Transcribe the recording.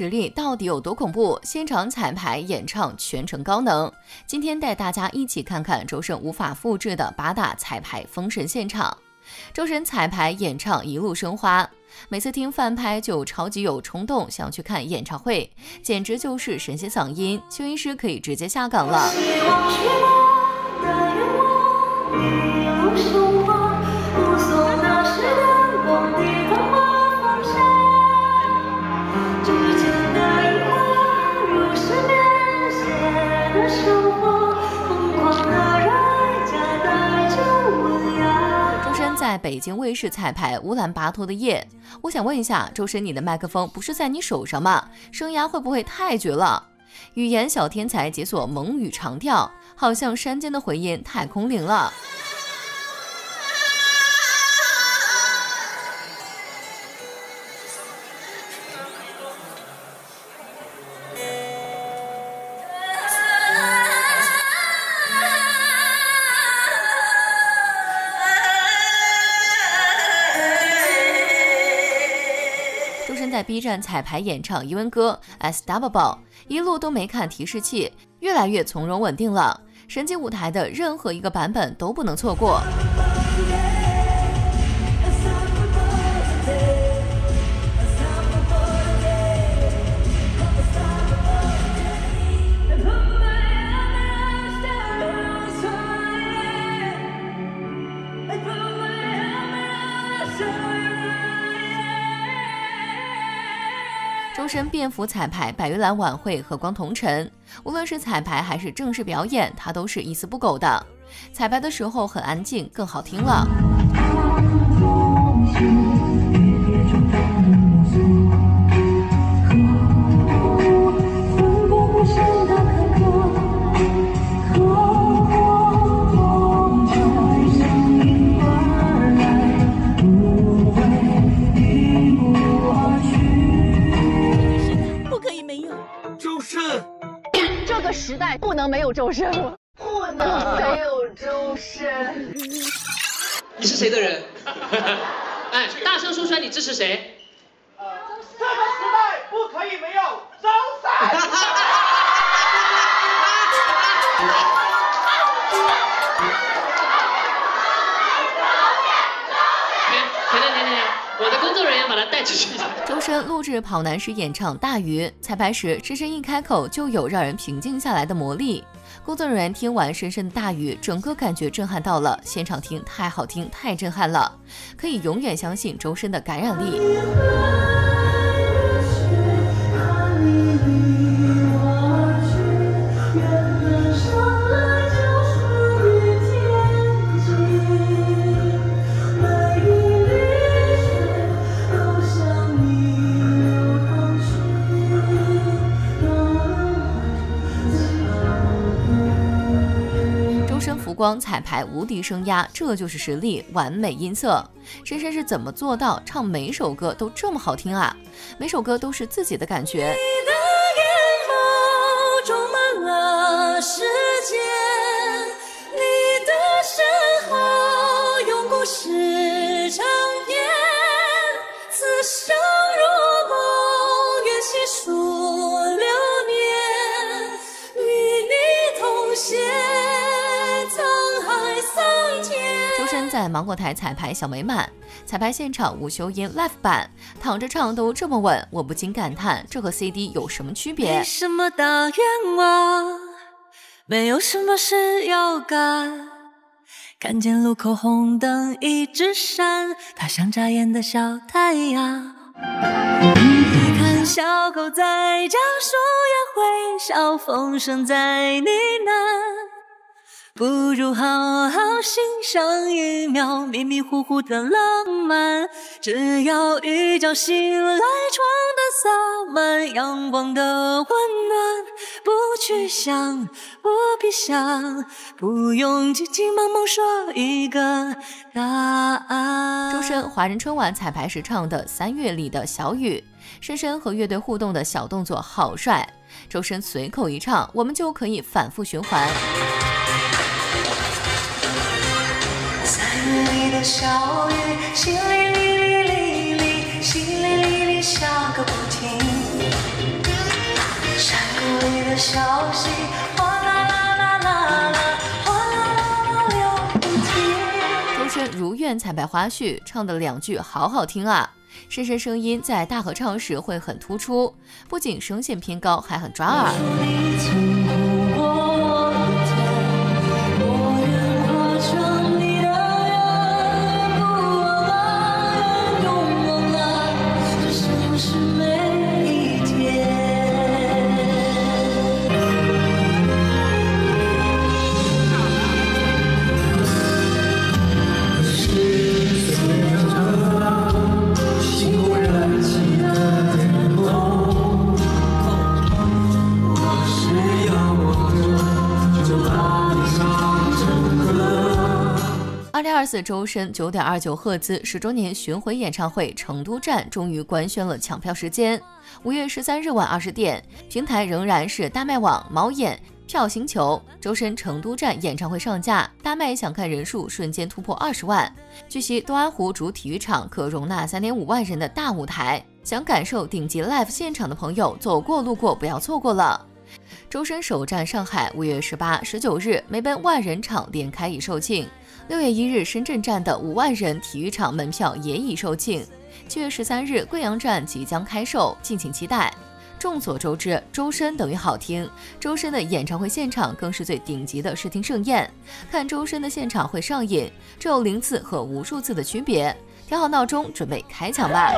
实力到底有多恐怖？现场彩排演唱全程高能。今天带大家一起看看周深无法复制的八大彩排封神现场。周深彩排演唱一路生花，每次听翻拍就超级有冲动，想去看演唱会，简直就是神仙嗓音，修音师可以直接下岗了。在北京卫视彩排《乌兰巴托的夜》，我想问一下，周深，你的麦克风不是在你手上吗？生涯会不会太绝了？语言小天才解锁蒙语长调，好像山间的回音，太空灵了。在 B 站彩排演唱英文歌《As Double》，一路都没看提示器，越来越从容稳定了。神级舞台的任何一个版本都不能错过。周深便服彩排百玉兰晚会和光同尘，无论是彩排还是正式表演，他都是一丝不苟的。彩排的时候很安静，更好听了。能没有周深，不能没有周深。你是谁的人？哎，大声说出来，你支持谁？这个时代不可以没有周深。停停停停停！我的工作人员把他带出去。周深录制跑男时演唱《大鱼》，彩排时深深一开口就有让人平静下来的魔力。工作人员听完深深的大鱼，整个感觉震撼到了，现场听太好听，太震撼了，可以永远相信周深的感染力。光彩排无敌声压，这就是实力，完美音色。深深是怎么做到唱每首歌都这么好听啊？每首歌都是自己的感觉。在芒果台彩排小美满，彩排现场无修音 live 版，躺着唱都这么稳，我不禁感叹，这和 CD 有什么区别？没什么大愿望，没有什么事要干，看见路口红灯一直闪，它像眨眼的小太阳。你看小狗在叫，树叶会笑，风声在呢喃。不如好好欣赏一秒迷迷糊糊的浪漫，只要一觉醒来，床单洒满阳光的温暖。不去想，不必想，不用急急忙忙说一个答案。周深华人春晚彩排时唱的《三月里的小雨》，深深和乐队互动的小动作好帅。周深随口一唱，我们就可以反复循环。里的小雨，淅沥沥沥沥沥，淅沥沥沥下个不停。消息，哗啦啦啦啦啦，哗啦啦啦流不停。周深如愿彩排花絮，唱的两句好好听啊！深深声音在大合唱时会很突出，不仅声线偏高，还很抓耳。二零二四周深九点二九赫兹十周年巡回演唱会成都站终于官宣了抢票时间，五月十三日晚二十点，平台仍然是大麦网、猫眼、票星球。周深成都站演唱会上架，大麦想看人数瞬间突破二十万。据悉，东安湖主体育场可容纳三点五万人的大舞台，想感受顶级 live 现场的朋友，走过路过不要错过了。周深首站上海，五月十八、十九日梅奔万人场连开已售罄。六月一日，深圳站的五万人体育场门票也已售罄。七月十三日，贵阳站即将开售，敬请期待。众所周知，周深等于好听，周深的演唱会现场更是最顶级的视听盛宴。看周深的现场会上瘾，只有零次和无数次的区别。调好闹钟，准备开抢吧！